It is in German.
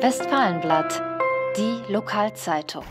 Westfalenblatt, die Lokalzeitung.